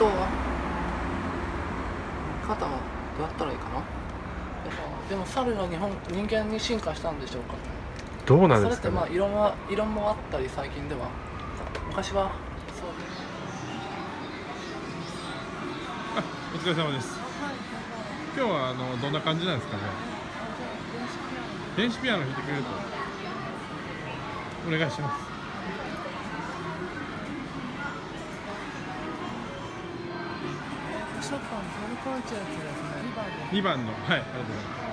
とは。肩はどうやったらいいかな？でも猿が日本人間に進化したんでしょうか？どうなんそれですか、ね。ってまあ異論は異論もあったり最近では。昔はそういう。お疲れ様です。今日はあのどんな感じなんですかね？電子ピアノ弾いてくれると。お願いしますショパンフルコンチェルトです。ね2番で2番の。はいありがとうございます。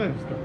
Sometimes.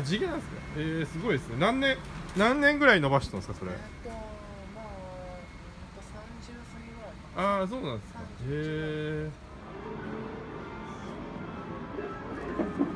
あ地毛なんですかえー、すごいですね。何年何年ぐらい伸ばしたんですかそれ？えっとまあ30過ぎぐらいかああそうなんですか。へえあ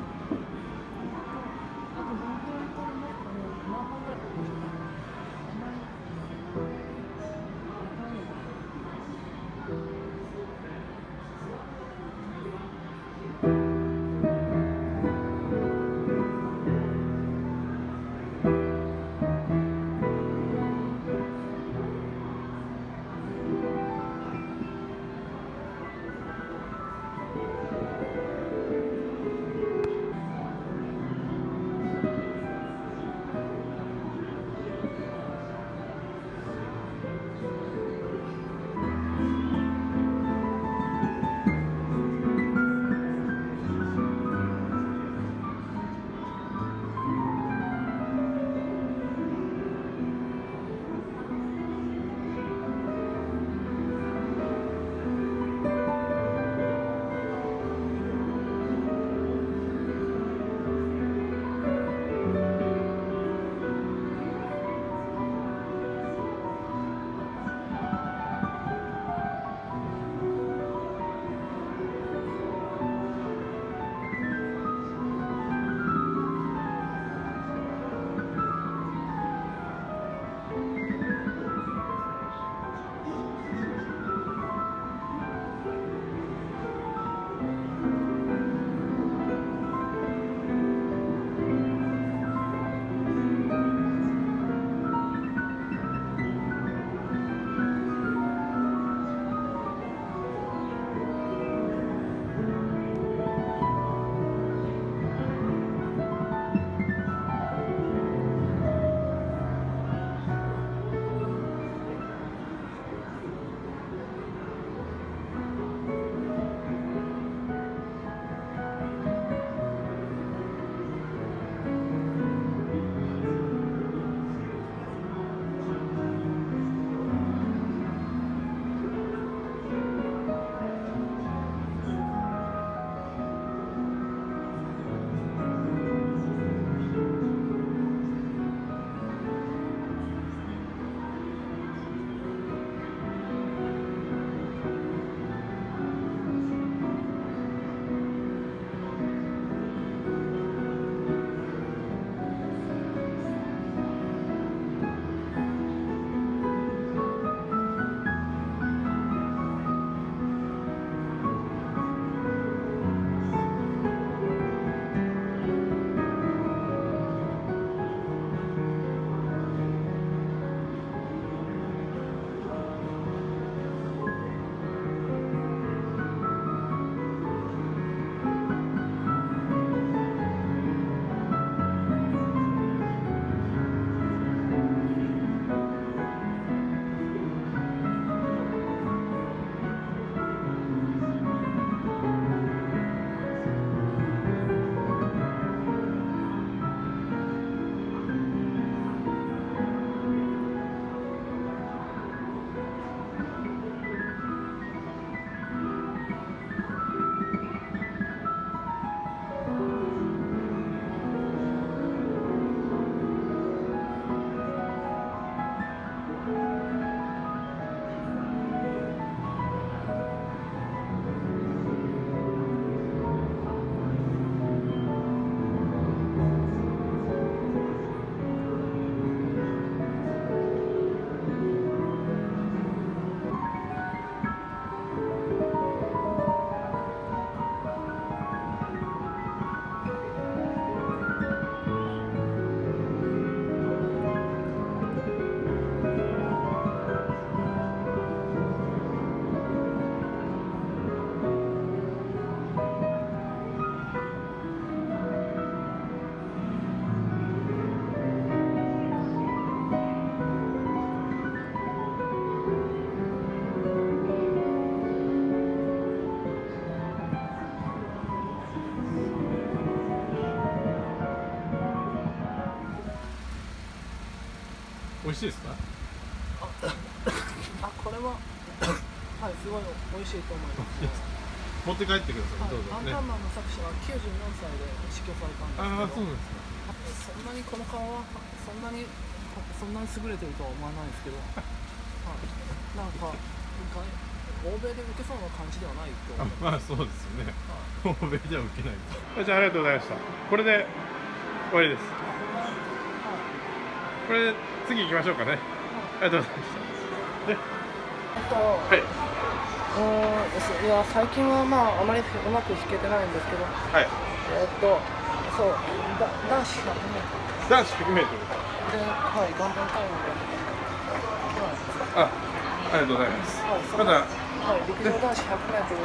味しいですか？あこれははいすごい美味しいと思います。持って帰ってください、どうぞ。はい、ね。アンパンマンの作者は94歳で死去されたんああですけど。そうなんですか。そんなにこの顔はそんなにそんなに優れてるとは思わないですけど、はい、なんかなんか欧米で受けそうな感じではないとまあそうですよね。はい。欧米では受けないです。じゃあありがとうございました。これで終わりですこれで次行きましょうかね。ありがとうございました。であと、はい。うーんですいや最近はまああまりうまく弾けてないんですけど。はい。えーっとそうだ男子100メー男子 100m トル。ではい元本タイムで。はい。あありがとうございます。はい、そまだ。はい、陸上男子 100m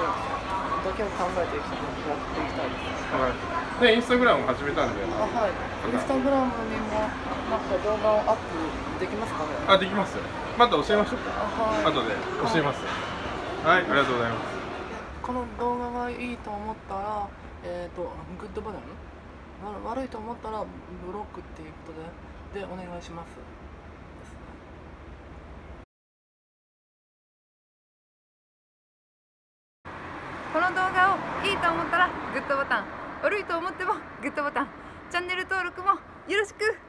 だけを考えてやっていきたいです。はい。でインスタグラム始めたんで。あ、はい。インスタグラムにもなんか動画をアップできますかね。あできます。よまた教えましょうか。あ、はい。後で。教えます。はいありがとうございます。この動画がいいと思ったら、えっ、とグッドボタン？わ悪いと思ったらブロックっていうことで。でお願いしますこの動画をいいと思ったらグッドボタン悪いと思ってもグッドボタンチャンネル登録もよろしく。